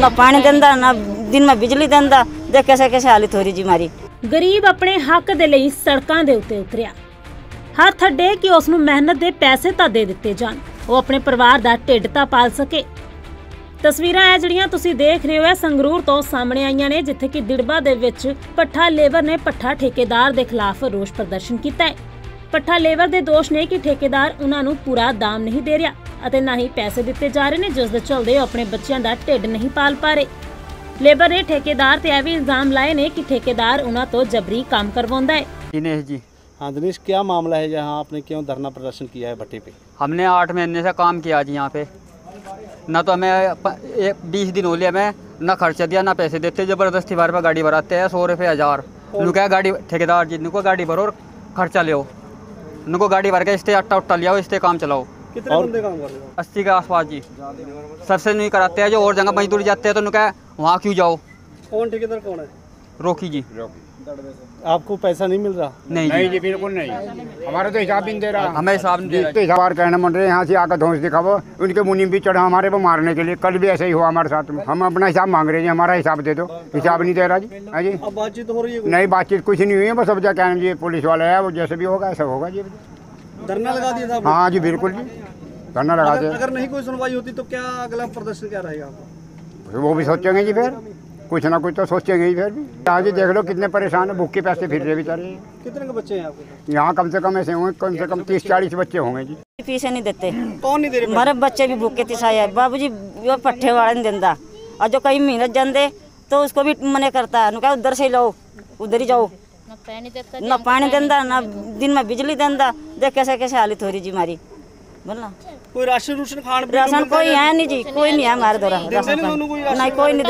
ਨਾ ਪਾਣੀ ਦਿੰਦਾ, ਨਾ ਦਿਨ ਮੈਂ ਬਿਜਲੀ ਦਿੰਦਾ ਦੇ ਕਿਸੇ ਕਿਸੇ ਹਾਲਤ ਹੋ ਰਹੀ ਜੀ ਮਾਰੀ। ਗਰੀਬ ਆਪਣੇ ਹੱਕ ਦੇ ਲਈ ਸੜਕਾਂ ਦੇ ਉੱਤੇ ਉਤਰਿਆ। ਹੱਥ ਅੱਡੇ ਕਿ ਉਸ ਨੂੰ ਮਿਹਨਤ ਦੇ ਪੈਸੇ ਤਾਂ ਦੇ ਦਿੱਤੇ ਜਾਣ। ਉਹ ਆਪਣੇ ਪਰਿਵਾਰ ਦਾ ਢਿੱਡ ਤਾਂ ਪਾਲ ਸਕੇ। ਤਸਵੀਰਾਂ ਇਹ ਜਿਹੜੀਆਂ ਤੁਸੀਂ ਦੇਖ ਰਹੇ ਹੋ ਐ ਸੰਗਰੂਰ ਤੋਂ ਸਾਹਮਣੇ ਆਈਆਂ ਨੇ, ਜਿੱਥੇ ਕਿ ਦਿੜਬਾ ਦੇ ਵਿੱਚ ਪੱਠਾ ਲੇਬਰ ਨੇ ਪੱਠਾ ਠੇਕੇਦਾਰ ਦੇ ਖਿਲਾਫ ਰੋਸ ਪ੍ਰਦਰਸ਼ਨ ਕੀਤਾ ਹੈ। ਪੱਠਾ ਲੇਬਰ ਦੇ ਦੋਸ਼ ਨੇ ਕਿ ਠੇਕੇਦਾਰ ਉਹਨਾਂ ਨੂੰ ਪੂਰਾ ਦਾਮ ਨਹੀਂ ਦੇ ਰਿਹਾ ਅਤੇ ਨਾ ਹੀ ਪੈਸੇ ਦਿੱਤੇ ਜਾ ਰਹੇ ਨੇ ਜਿਸ ਦੇ ਚਲਦੇ ਉਹ ਆਪਣੇ ਬੱਚਿਆਂ ਦਾ ਢਿੱਡ ਨਹੀਂ ਪਾਲ ਪਾ ਰਹੇ ਲੇਬਰ ਨੇ ਠੇਕੇਦਾਰ ਤੇ ਇਹ ਵੀ ਇਲਜ਼ਾਮ ਲਾਏ ਨੇ ਕਿ ਠੇਕੇਦਾਰ ਉਹਨਾਂ ਤੋਂ ਜਬਰੀ ਕੰਮ ਕਰਵਾਉਂਦਾ ਹੈ दिनेश जी हाँ दिनेश क्या मामला है जहाँ आपने क्यों धरना प्रदर्शन किया है भट्टे पे हमने आठ महीने से काम किया जी यहाँ पे ना तो हमें प- एक बीस दिन हो लिया हमें ना खर्चा दिया ना पैसे देते ज़बरदस्ती बार पर गाड़ी भराते हैं सौ रुपये हज़ार नु क्या गाड़ी ठेकेदार जी नुको गाड़ी भरो और खर्चा ले नुको गाड़ी भर के इससे अट्टा उट्टा लिया इससे काम चलाओ कितने बंदे काम कर रहे हो अस्सी के आसपास जी सबसे नहीं कराते हैं जो और जगह मजदूरी जाते हैं तो नु क्या वहाँ क्यों जाओ कौन ठेकेदार कौन है रोकी जी आपको पैसा नहीं मिल रहा? नहीं नहीं जी बिल्कुल नहीं। हमारा तो हिसाब भी नहीं दे रहा। हमें हिसाब नहीं दे रहा। तो हिसाब कहना मन रहे यहाँ से आकर धोस दिखाओ। उनके मुनि भी चढ़ा हमारे को मारने के लिए। कल भी ऐसे ही हुआ हमारे साथ में। हम अपना हिसाब मांग रहे हैं। हमारा हिसाब दे दो। हिसाब नहीं दे रहा जी। हाँ जी। बातचीत हो रही है नहीं बातचीत कुछ नहीं हुई है। बस अब जा कहना जी पुलिस वाला है वो जैसे भी होगा ऐसा होगा जी। धरना लगा दिया था हाँ जी बिल्कुल जी। धरना लगा अगर, दे अगर नहीं कोई सुनवाई होती तो क्या अगला प्रदर्शन क्या रहेगा वो भी सोचेंगे जी फिर। कुछ ना कुछ तो सोचेंगे ही फिर भी। हाँ जी देख लो कितने परेशान है भूखे पैसे फिर रहे बेचारे। कितने के बच्चे हैं आपके यहाँ कम से कम ऐसे होंगे कम से कम तीस चालीस बच्चे होंगे जी। पैसे नहीं देते। कौन नहीं दे रहे हमारे बच्चे भी भूखे तिसाए है बाबूजी वो पट्ठे वाले नहीं देंदा। और जो कहीं मेहनत जाते तो उसको भी मने करता है। क्या उधर से ही लो उधर ही जाओ। ना पानी देंदा ना दिन में बिजली देंदा। देख कैसे कैसे हालत हो रही जी हमारी बोलना। कोई राशन रूशन खान राशन कोई है? नहीं जी कोई नहीं है हमारे द्वारा नहीं कोई नहीं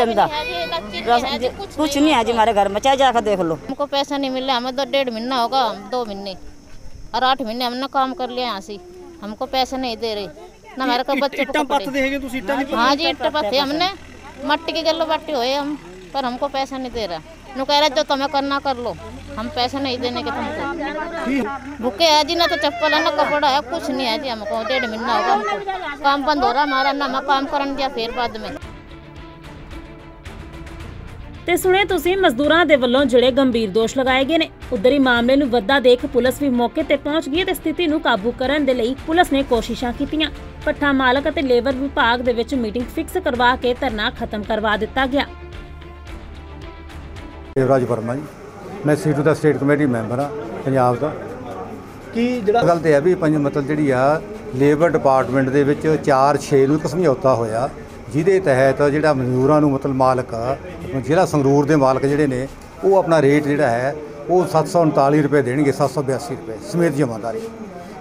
कुछ नहीं है जी हमारे घर। में चाहे जाकर देख लो। हमको पैसा नहीं मिल रहा हमें तो डेढ़ महीना होगा दो महीने। और आठ महीने हमने काम कर लिया यहाँ से। हमको पैसे नहीं दे रहे। ना हमारे को बच्चे को हाँ जी इट्टे पत्ते। हमने मट्टी के गलो बाटी हुए हम पर हमको पैसा नहीं दे रहा। नु कह रहा जो तुम्हें करना कर लो हम पैसे नहीं देने के तुमको भूखे है जी ना तो चप्पल है ना कपड़ा है कुछ नहीं है जी हमको डेढ़ महीना होगा हमको काम बंद हो रहा हमारा ना मैं काम करन दिया फिर बाद में ਤੇ ਸੁਣੇ ਤੁਸੀਂ ਮਜ਼ਦੂਰਾਂ ਦੇ ਵੱਲੋਂ ਜਿਹੜੇ ਗੰਭੀਰ ਦੋਸ਼ ਲਗਾਏ ਗਏ ਨੇ ਉਧਰ ਹੀ ਮਾਮਲੇ ਨੂੰ ਵੱਧਾ ਦੇਖ ਪੁਲਿਸ ਵੀ ਮੌਕੇ ਤੇ ਪਹੁੰਚ ਗਈ ਤੇ ਸਥਿਤੀ ਨੂੰ ਕਾਬੂ ਕਰਨ ਦੇ ਲਈ ਪੁਲਿਸ ਨੇ ਕੋਸ਼ਿਸ਼ਾਂ ਕੀਤੀਆਂ ਪੱਠਾ ਮਾਲਕ ਅਤੇ ਲੇਬਰ ਵਿਭਾਗ ਦੇ ਵਿੱਚ ਮੀਟਿੰਗ ਫਿਕਸ ਕਰਵਾ ਕੇ ਧਰਨਾ ਖਤਮ ਕਰਵਾ ਦਿੱਤਾ ਗਿਆ ਦੇਵਰਾਜ ਵਰਮਾ ਜੀ। ਮੈਂ ਸੀਟੂ ਦਾ ਸਟੇਟ ਕਮੇਟੀ ਮੈਂਬਰ ਆ ਪੰਜਾਬ ਦਾ। ਕੀ ਜਿਹੜਾ ਗੱਲ ਤੇ ਹੈ ਵੀ ਪੰਜ ਮਤਲਬ ਜਿਹੜੀ ਆ ਲੇਬਰ ਡਿਪਾਰਟਮੈਂਟ ਦੇ ਵਿੱਚ 4-6 ਨੂੰ ਇੱਕ ਸਮਝੌਤਾ ਹੋਇਆ ਜਿਹਦੇ ਤਹਿਤ ਜਿਹੜਾ ਮਜ਼ਦੂਰਾਂ ਨੂੰ ਮਤਲਬ ਮਾਲਕ ਜਿਹੜਾ ਸੰਗਰੂਰ ਦੇ ਮਾਲਕ ਜਿਹੜੇ ਨੇ ਉਹ ਆਪਣਾ ਰੇਟ ਜਿਹੜਾ ਹੈ ਉਹ 739 ਰੁਪਏ ਦੇਣਗੇ 782 ਰੁਪਏ ਸਮੇਤ ਜਮਾਦਾਰੀ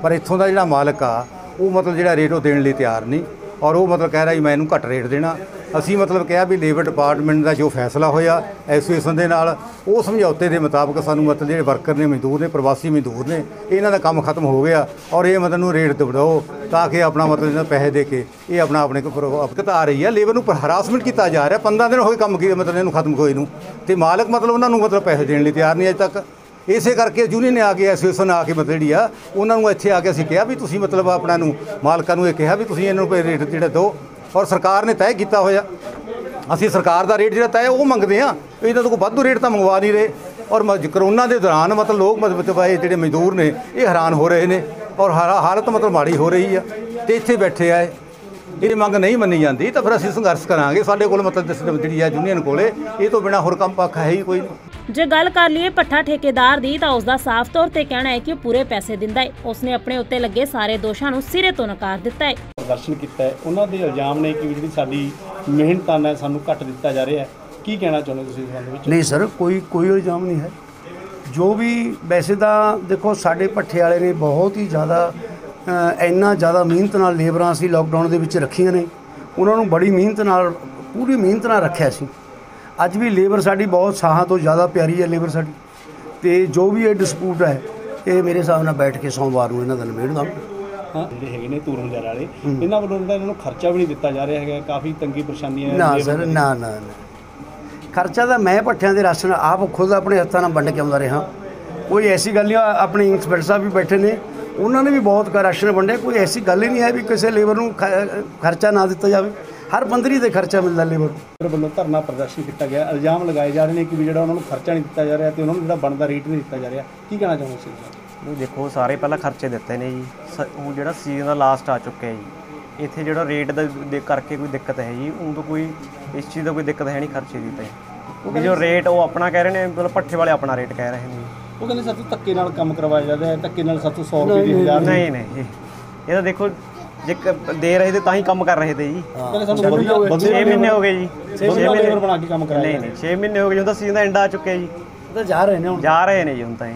ਪਰ ਇੱਥੋਂ ਦਾ ਜਿਹੜਾ ਮਾਲਕ ਆ ਉਹ ਮਤਲਬ ਜਿਹੜਾ ਰੇਟ ਉਹ ਦੇਣ ਲਈ ਤਿਆਰ ਨਹੀਂ ਔਰ ਉਹ ਮਤਲਬ ਕਹਿ ਰਿਹਾ ਜੀ ਮੈਂ ਇਹਨੂੰ ਘੱਟ ਰੇਟ ਦੇਣਾ ਅਸੀਂ ਮਤਲਬ ਕਿਹਾ ਵੀ ਲੇਬਰ ਡਿਪਾਰਟਮੈਂਟ ਦਾ ਜੋ ਫੈਸਲਾ ਹੋਇਆ ਐਸੋਸੀਏਸ਼ਨ ਦੇ ਨਾਲ, ਉਹ ਸਮਝੌਤੇ ਦੇ ਮੁਤਾਬਕ ਸਾਨੂੰ ਮਤਲਬ ਜਿਹੜੇ ਵਰਕਰ ਨੇ, ਮਜ਼ਦੂਰ ਨੇ, ਪ੍ਰਵਾਸੀ ਮਜ਼ਦੂਰ ਨੇ, ਇਹਨਾਂ ਦਾ ਕੰਮ ਖਤਮ ਹੋ ਗਿਆ ਔਰ ਇਹ ਮਤਲਬ ਨੂੰ ਰੇਟ ਦਬੜਾਓ ਤਾਂ ਕਿ ਆਪਣਾ ਮਤਲਬ ਇਹਨਾਂ ਪੈਸੇ ਦੇ ਕੇ ਇਹ ਆਪਣਾ ਆਪਣੇ ਕੋਲ ਪ੍ਰਭਾਵਿਤ ਆ ਰਹੀ ਹੈ। ਲੇਬਰ ਨੂੰ ਹਰਾਸਮੈਂਟ ਕੀਤਾ ਜਾ ਰਿਹਾ। 15 ਦਿਨ ਹੋ ਗਏ ਕੰਮ ਕੀ ਮਤਲਬ ਇਹਨੂੰ ਖਤਮ ਹੋਏ ਨੂੰ। ਤੇ ਮਾਲਕ ਮਤਲਬ ਉਹਨਾਂ ਨੂੰ ਮਤਲਬ ਪੈਸੇ ਦੇਣ ਲਈ ਤਿਆਰ ਨਹੀਂ ਅਜੇ ਤੱਕ। ਇਸੇ ਕਰਕੇ ਯੂਨੀਅਨ ਨੇ ਆ ਕੇ, ਐਸੋਸੀਏਸ਼ਨ ਆ ਕੇ ਮਤਲਬ ਜਿਹੜੀ ਆ, ਉਹਨਾਂ ਨੂੰ ਇੱਥੇ ਆ ਕੇ ਅਸੀਂ ਕਿਹਾ ਵੀ ਤੁਸੀਂ ਮਤਲਬ ਆਪਣਾ ਨੂੰ, ਮਾਲਕਾਂ ਨੂੰ ਇਹ ਕਿਹਾ ਵੀ ਤੁਸੀਂ ਇਹਨਾਂ ਨੂੰ ਰੇਟ ਜਿਹੜਾ ਦਿਓ। ਔਰ ਸਰਕਾਰ ਨੇ ਤੈਅ ਕੀਤਾ ਹੋਇਆ। ਅਸੀਂ ਸਰਕਾਰ ਦਾ ਰੇਟ ਜਿਹੜਾ ਤੈਅ ਉਹ ਮੰਗਦੇ ਆ ਇਹਨਾਂ ਤੋਂ ਕੋਈ ਵਾਧੂ ਰੇਟ ਤਾਂ ਮੰਗਵਾ ਨਹੀਂ ਰਹੇ। ਔਰ ਕਰੋਨਾ ਦੇ ਦੌਰਾਨ ਮਤਲਬ ਲੋਕ ਮਤਲਬ ਜਿਹੜੇ ਮਜ਼ਦੂਰ ਨੇ, ਇਹ ਹੈਰਾਨ ਹੋ ਰਹੇ ਨੇ। ਔਰ ਹਾਲਤ ਮਤਲਬ ਮਾੜੀ ਹੋ ਰਹੀ ਆ। ਤੇ ਇੱਥੇ ਬੈਠੇ ਆ ਇਹ। ਮੰਗ ਨਹੀਂ ਮੰਨੀ ਜਾਂਦੀ, ਤਾਂ ਫਿਰ ਅਸੀਂ ਸੰਘਰਸ਼ ਕਰਾਂਗੇ। ਸਾਡੇ ਕੋਲ ਮਤਲਬ ਜਿਹੜੀ ਹੈ ਯੂਨੀਅਨ ਕੋਲੇ, ਇਹ ਤੋਂ ਬਿਨਾ ਹੋਰ ਕੰਮ ਪੱਖ ਹੈ ਹੀ ਕੋਈ ਨਹੀਂ। ਜੇ ਗੱਲ ਕਰ ਲਈਏ ਪੱਠਾ ਠੇਕੇਦਾਰ ਦੀ, ਤਾਂ ਉਸ ਦਾ ਸਾਫ਼ ਤੌਰ ਤੇ ਕਹਿਣਾ ਹੈ ਕਿ ਪੂਰੇ ਪੈਸੇ ਦਿੰਦਾ ਹੈ। ਉਸਨੇ ਆਪਣੇ ਉੱਤੇ ਲੱਗੇ ਸਾਰੇ ਦੋਸ਼ਾਂ ਨੂੰ ਸਿਰੇ ਤੋਂ ਨਕਾਰ ਦਿੱਤਾ ਹੈ। ਪ੍ਰਦਰਸ਼ਨ ਕੀਤਾ ਹੈ। ਉਹਨਾਂ ਦੇ ਇਲਜ਼ਾਮ ਨੇ ਕਿ ਜਿਹੜੀ ਸਾਡੀ ਮਿਹਨਤਾਂ ਹੈ ਸਾਨੂੰ ਘੱਟ ਦਿੱਤਾ ਜਾ ਰਿਹਾ ਹੈ। ਕੀ ਕਹਿਣਾ ਚਾਹੁੰਦੇ ਤੁਸੀਂ ਇਸ ਸੰਬੰਧ ਵਿੱਚ? ਨਹੀਂ ਸਰ ਕੋਈ ਕੋਈ ਇਲਜ਼ਾਮ ਨਹੀਂ ਹੈ। ਜੋ ਵੀ ਵੈਸੇ ਤਾਂ ਦੇਖੋ ਸਾਡੇ ਪੱਠੇ ਵਾਲੇ ਨੇ ਬਹੁਤ ਹੀ ਜ਼ਿਆਦਾ ਅ, ਇੰਨਾ ਜ਼ਿਆਦਾ ਮਿਹਨਤ ਨਾਲ ਲੇਬਰਾਂ ਅਸੀਂ ਲੋਕਡਾਊਨ ਦੇ ਵਿੱਚ ਰੱਖੀਆਂ ਨੇ। ਉਹਨਾਂ ਨੂੰ ਬੜੀ ਮਿਹਨਤ ਨਾਲ ਪੂਰੀ ਮਿਹਨਤ ਨਾਲ ਰੱਖਿਆ ਸੀ। ਅੱਜ ਵੀ ਲੇਬਰ ਸਾਡੀ ਬਹੁਤ ਸਾਹਾਂ ਤੋਂ ਜ਼ਿਆਦਾ ਪਿਆਰੀ ਹੈ ਲੇਬਰ ਸਾਡੀ। ਤੇ ਜੋ ਵੀ ਇਹ ਡਿਸਪਿਊਟ ਹੈ ਇਹ ਮੇਰੇ ਹਿਸਾਬ ਨਾਲ ਬੈਠ ਕੇ ਸੋਮਵਾਰ ਨੂੰ ਇਹਨਾਂ ਦਾ ਨਿਬੇੜ ਜਿਹੜੇ ਹੈਗੇ ਨੇ ਤੂਰਨ ਵਗੈਰਾ ਵਾਲੇ ਇਹਨਾਂ ਵੱਲੋਂ ਜਿਹੜਾ ਇਹਨਾਂ ਨੂੰ ਖਰਚਾ ਵੀ ਨਹੀਂ ਦਿੱਤਾ ਜਾ ਰਿਹਾ ਹੈਗਾ ਕਾਫੀ ਤੰਗੀ ਪਰੇਸ਼ਾਨੀਆਂ ਨਾ ਸਰ। ਨਾ ਨਾ ਖਰਚਾ ਤਾਂ ਮੈਂ ਪੱਠਿਆਂ ਦੇ ਰਾਸ਼ਨ ਆਪ ਖੁਦ ਆਪਣੇ ਹੱਥਾਂ ਨਾਲ ਵੰਡ ਕੇ ਆਉਂਦਾ ਰਿਹਾ। ਕੋਈ ਐਸੀ ਗੱਲ ਨਹੀਂ ਆਪਣੇ ਇੰਸਪੈਕਟਰ ਸਾਹਿਬ ਵੀ ਬੈਠੇ ਨੇ। ਉਹਨਾਂ ਨੇ ਵੀ ਬਹੁਤ ਰਾਸ਼ਨ ਵੰਡਿਆ ਕੋਈ ਐਸੀ ਗੱਲ ਹੀ ਨਹੀਂ ਹੈ ਵੀ ਕਿਸੇ ਲੇਬਰ ਨੂੰ ਖਰਚਾ ਨਾ ਦਿੱਤਾ ਜਾਵੇ। ਹਰ ਬੰਦਰੀ ਤੇ ਖਰਚਾ ਮਿਲਦਾ ਲੇਬਰ ਵੱਲੋਂ ਧਰਨਾ ਪ੍ਰਦਰਸ਼ਨ ਕੀਤਾ ਗਿਆ ਇਲਜ਼ਾਮ ਲਗਾਏ ਜਾ ਰਹੇ ਨੇ ਕਿ ਵੀ ਜਿਹੜਾ ਉਹਨਾਂ ਨੂੰ ਖਰਚਾ ਨਹੀਂ ਦਿੱਤਾ ਜਾ ਰਿਹਾ ਤੇ ਉਹਨਾਂ ਨੂੰ ਜਿਹੜਾ ਬਣਦਾ ਰੇਟ ਨਹੀਂ ਦਿੱਤਾ ਜਾ ਰਿਹਾ। ਕੀ ਕਹਿਣਾ ਚਾਹੁੰਦੇ ਸੀ ਨੂੰ ਦੇਖੋ ਸਾਰੇ ਪਹਿਲਾਂ ਖਰਚੇ ਦਿੱਤੇ ਨੇ ਜੀ। ਸ- ਹੁਣ ਜਿਹੜਾ ਸੀਜ਼ਨ ਦਾ ਲਾਸਟ ਆ ਚੁੱਕਿਆ ਜੀ। ਇੱਥੇ ਜਿਹੜਾ ਰੇਟ ਦਾ ਦੇ ਕਰਕੇ ਕੋਈ ਦਿੱਕਤ ਹੈ ਜੀ ਉਹ ਤਾਂ ਕੋਈ ਇਸ ਚੀਜ਼ ਦਾ ਕੋਈ ਦਿੱਕਤ ਹੈ ਨਹੀਂ ਖਰਚੇ ਦੀ ਤਾਂ। ਜੀ। ਕਿਉਂਕਿ ਜੋ ਰੇਟ ਉਹ ਆਪਣਾ ਕਹਿ ਰਹੇ ਨੇ ਮਤਲਬ ਪੱਠੇ ਵਾਲੇ ਆਪਣਾ ਰੇਟ ਕਹਿ ਰਹੇ ਨੇ ਉਹ ਕਹਿੰਦੇ ਸਾਤੋਂ ਧੱਕੇ ਨਾਲ ਕੰਮ ਕਰਵਾਇਆ ਜਾਂਦਾ ਹੈ ਧੱਕੇ ਨਾਲ ਸਾਤੋਂ 100 ਰੁਪਏ ਦੀ ਹਜ਼ਾਰ ਨਹੀਂ ਨਹੀਂ ਜੀ ਇਹ ਤਾਂ ਦੇਖੋ ਜੇ ਕ- ਦੇ ਰਹੇ ਤੇ ਤਾਂ ਹੀ ਕੰਮ ਕਰ ਰਹੇ ਤੇ ਜੀ। ਕਹਿੰਦੇ ਸਾਨੂੰ ਵਧੀਆ 6 ਮਹੀਨੇ ਹੋ ਗਏ। ਜੀ। 6 ਵਧੀਆ ਮਹੀਨੇ ਬਣਾ ਕੇ ਕੰਮ ਕਰਾਇਆ ਨਹੀਂ ਨਹੀਂ 6 ਮਹੀਨੇ ਹੋ ਗਏ ਜੀ, ਹੁਣ ਤਾਂ ਸੀਜ਼ਨ ਦਾ ਐਂਡ ਆ ਚੁੱਕਿਆ ਜੀ। ਤਾਂ ਜਾ ਰਹੇ ਨੇ ਹੁਣ। ਜਾ ਰਹੇ ਨੇ ਜੀ ਹੁਣ ਤਾਂ ਇਹ।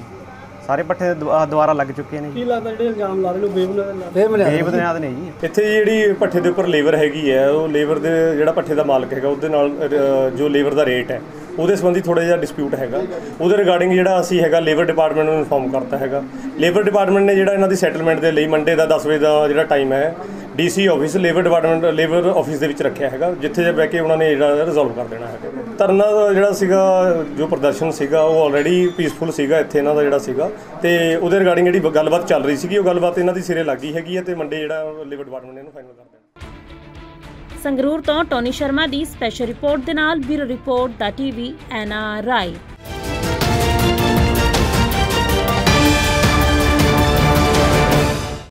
ਸਾਰੇ ਪੱਠੇ ਦੁਆ- ਦੁਬਾਰਾ ਲੱਗ ਚੁੱਕੇ ਨੇ ਜੀ। ਲੱਗਦਾ ਜਿਹੜੇ ਇਲਜ਼ਾਮ ਲਾ ਰਹੇ ਨੇ ਬੇਬੁਨਿਆਦ ਫੇਰ ਮਿਲਿਆ ਇਹ ਬੁਨਿਆਦ ਨੇ? ਜੀ। ਇੱਥੇ ਜਿਹੜੀ ਪੱਠੇ ਦੇ ਉੱਪਰ ਲੇਬਰ ਹੈਗੀ ਹੈ ਉਹ ਲੇਬਰ ਦੇ ਜਿਹੜਾ ਪੱਠੇ ਦਾ ਮਾਲਕ ਹੈਗਾ ਉਹਦੇ ਨਾਲ ਅ, ਜੋ ਲੇਬਰ ਦਾ ਰੇਟ ਹੈ ਉਹਦੇ ਸੰਬੰਧੀ ਥੋੜਾ ਜਿਹਾ ਡਿਸਪਿਊਟ ਹੈਗਾ। ਉਹਦੇ ਰਿਗਾਰਡਿੰਗ ਜਿਹੜਾ ਅਸੀਂ ਹੈਗਾ ਲੇਬਰ ਡਿਪਾਰਟਮੈਂਟ ਨੂੰ ਇਨਫੋਰਮ ਕਰਤਾ ਹੈਗਾ। ਲੇਬਰ ਡਿਪਾਰਟਮੈਂਟ ਨੇ ਜਿਹੜਾ ਇਹਨਾਂ ਦੀ ਸੈਟਲਮੈਂਟ ਦੇ ਲਈ ਮੰਡੇ ਦਾ 10 ਵਜੇ ਦਾ ਜਿਹੜਾ ਟਾਈਮ ਹੈ DC office, labour department, labour office ਦੇ ਵਿੱਚ ਰੱਖਿਆ ਹੈਗਾ, ਜਿੱਥੇ ਜੇ ਬਹਿ ਕੇ ਉਹਨਾਂ ਨੇ ਜਿਹੜਾ ਰਿਜ਼ੋਲਵ ਕਰ ਦੇਣਾ ਹੈਗਾ। ਧਰਨਾ ਦਾ ਜਿਹੜਾ ਸੀਗਾ, ਜੋ ਪ੍ਰਦਰਸ਼ਨ ਸੀਗਾ, ਉਹ ਆਲਰੇਡੀ ਪੀਸਫੁਲ ਸੀਗਾ, ਇੱਥੇ ਇਹਨਾਂ ਦਾ ਜਿਹੜਾ ਸੀਗਾ। ਤੇ ਉਹਦੇ ਰਿਗਾਰਡਿੰਗ ਜਿਹੜੀ ਗੱਲਬਾਤ ਚੱਲ ਰਹੀ ਸੀਗੀ, ਉਹ ਗੱਲਬਾਤ ਇਹਨਾਂ ਦੀ ਸਿਰੇ ਲੱਗੀ ਹੈਗੀ ਹੈ ਤੇ ਮੰਡੇ ਜਿਹੜਾ ਲੇਬਰ ਡਿਪਾਰਟਮੈਂਟ ਨੇ ਇਹਨੂੰ ਫਾਈਨਲ ਕਰ ਦੇਣਾ। ਸੰਗਰੂਰ ਤੋਂ ਟੋਨੀ ਸ਼ਰਮਾ ਦੀ ਸਪੈਸ਼ਲ ਰਿਪੋਰਟ ਦੇ ਨਾਲ ਬਿਊਰੋ ਰਿਪੋਰਟ ਦਾ ਟੀਵੀ ਐਨਆਰਆਈ